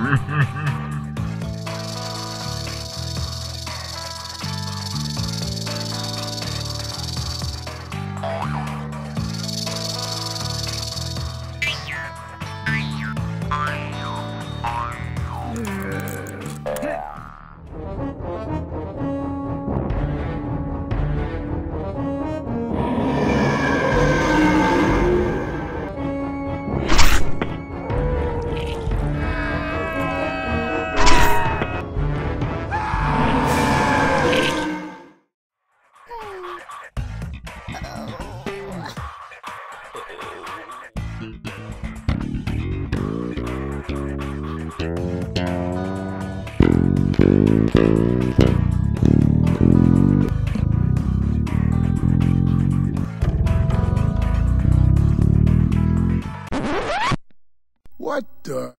Hehehehe uh,